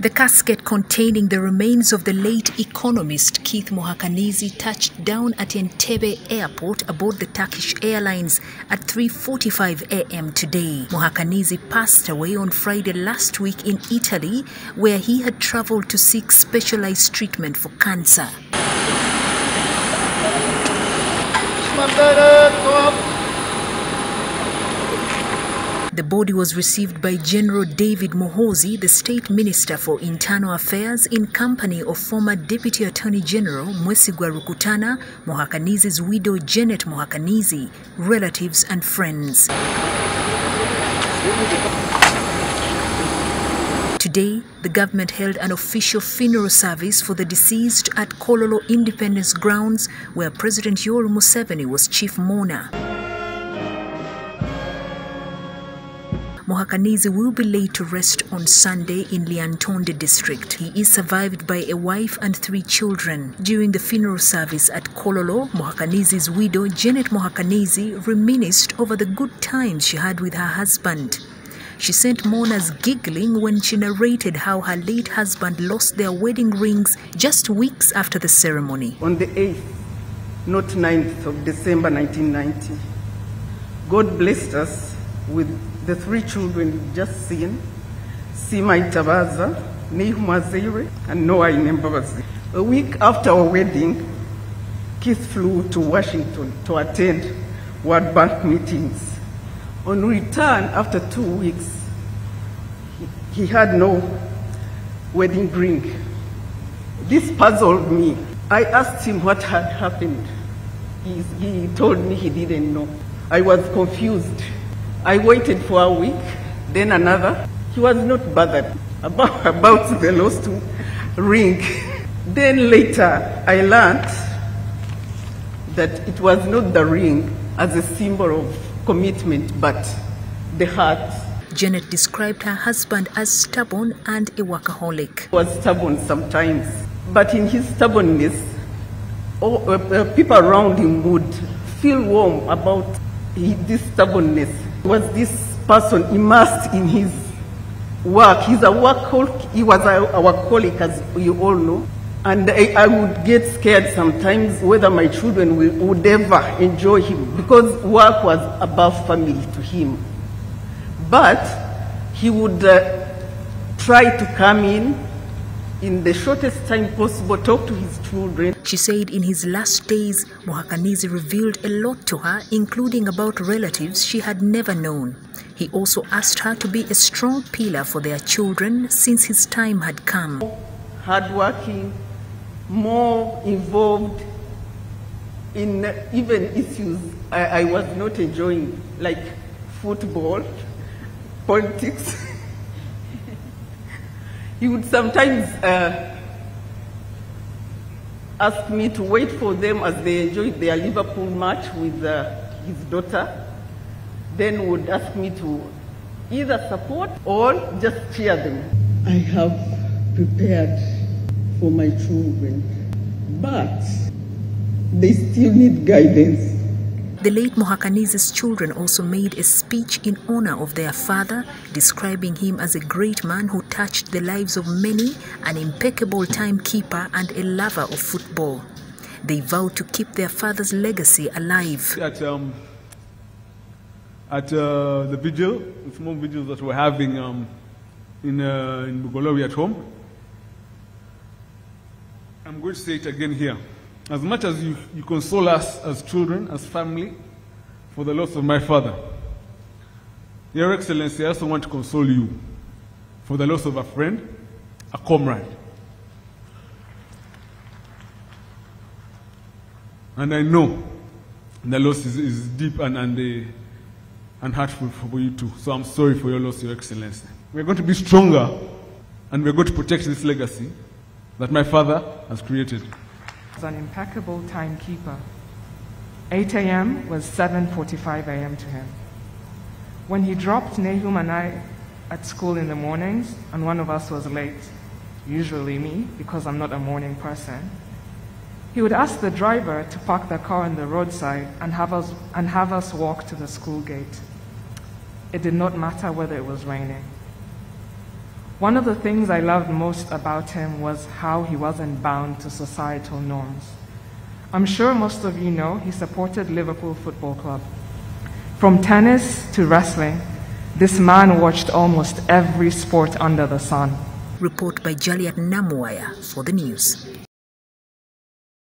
The casket containing the remains of the late economist Keith Muhakanizi touched down at Entebbe Airport aboard the Turkish Airlines at 3:45 a.m. today. Muhakanizi passed away on Friday last week in Italy, where he had traveled to seek specialized treatment for cancer. The body was received by General David Muhoozi, the State Minister for Internal Affairs, in company of former Deputy Attorney General Mwesigwa Rukutana, Muhakanizi's widow Janet Muhakanizi, relatives and friends. Today, the government held an official funeral service for the deceased at Kololo Independence Grounds, where President Yoweri Museveni was chief mourner. Muhakanizi will be laid to rest on Sunday in Lyantonde district. He is survived by a wife and three children. During the funeral service at Kololo, Muhakanizi's widow Janet Muhakanizi reminisced over the good times she had with her husband. She sent mourners giggling when she narrated how her late husband lost their wedding rings just weeks after the ceremony. On the 8th, not 9th of December 1990, God blessed us with the three children you've just seen, Sima Itabaza, Nehum Azire, and Noah Inembabazi. A week after our wedding, Keith flew to Washington to attend World Bank meetings. On return, after two weeks, he, he had no wedding ring. This puzzled me. I asked him what had happened. He, he told me he didn't know. I was confused. I waited for a week, then another. He was not bothered about, about the lost ring. Then later, I learned that it was not the ring as a symbol of commitment, but the heart. Janet described her husband as stubborn and a workaholic. He was stubborn sometimes, but in his stubbornness, all, uh, uh, people around him would feel warm about he, this stubbornness. Was this person immersed in his work. He's a workaholic. He was a, a workaholic, as you all know. And I, I, would get scared sometimes whether my children will, would ever enjoy him because work was above family to him. But he would uh, try to come in in the shortest time possible, talk to his children. She said in his last days, Muhakanizi revealed a lot to her, including about relatives she had never known. He also asked her to be a strong pillar for their children since his time had come. Hardworking, more involved in even issues I, I was not enjoying, like football, politics. He would sometimes uh, ask me to wait for them as they enjoyed their Liverpool match with uh, his daughter, then would ask me to either support or just cheer them. I have prepared for my children, but they still need guidance. The late Muhakanizi's children also made a speech in honor of their father, describing him as a great man who touched the lives of many, an impeccable timekeeper, and a lover of football. They vowed to keep their father's legacy alive. At, um, at uh, the vigil, the small vigil that we're having um, in, uh, in Bugolobi at home, I'm going to say it again here. As much as you, you console us as children, as family, for the loss of my father, Your Excellency, I also want to console you for the loss of a friend, a comrade. And I know the loss is, is deep and, and, uh, and hurtful for you too. So I'm sorry for your loss, Your Excellency. We're going to be stronger and we're going to protect this legacy that my father has created was an impeccable timekeeper. 8 a.m. was 7.45 a.m. to him. When he dropped Nahum and I at school in the mornings, and one of us was late, usually me, because I'm not a morning person, he would ask the driver to park the car on the roadside and have us, and have us walk to the school gate. It did not matter whether it was raining. One of the things I loved most about him was how he wasn't bound to societal norms. I'm sure most of you know he supported Liverpool Football Club. From tennis to wrestling, this man watched almost every sport under the sun. Report by Jaliat Namuaya for the news.